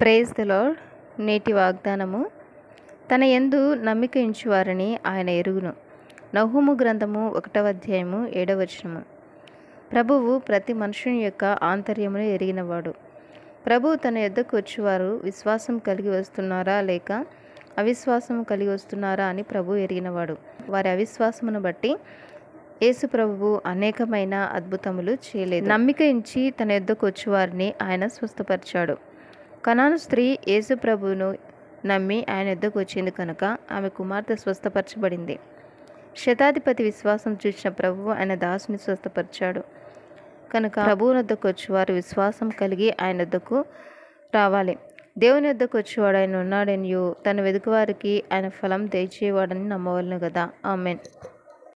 Praise the నేటి వాగ్దానము. తన ఎందు నమ్మిక ఇంచువారని ఆయన ఎరుగును. నహుము గ్రంథము ఒకటవ అధ్యాయము ఏడవచనము ప్రభువు ప్రతి మనుషుని యొక్క ఆంతర్యమును ఎరిగినవాడు. ప్రభువు తన యొద్దకు వచ్చేవారు విశ్వాసం కలిగి వస్తున్నారా లేక అవిశ్వాసం కలిగి వస్తున్నారా అని ప్రభు ఎరిగినవాడు. వారి అవిశ్వాసమును బట్టి యేసు ప్రభువు అనేకమైన అద్భుతములు చేయలేదు. నమ్మిక ఇచ్చి తన యొద్దకు వచ్చేవారిని ఆయన స్వస్థపరిచాడు. కనాను స్త్రీ యేసుప్రభువును నమ్మి ఆయన యొద్దకు వచ్చింది కనుక ఆమె కుమార్తె స్వస్థపరచబడింది. శతాధిపతి విశ్వాసం చూసిన ప్రభువు ఆయన దాసుని స్వస్థపరిచాడు. కనుక ప్రభువు వద్దకు వచ్చేవారు విశ్వాసం కలిగి ఆయన వద్దకు రావాలి. దేవుని వద్దకు వచ్చేవాడు ఆయన ఉన్నాడనియో తన వెతుకువారికి ఆయన ఫలం తెచ్చేవాడని నమ్మవలను కదా ఆమెన్.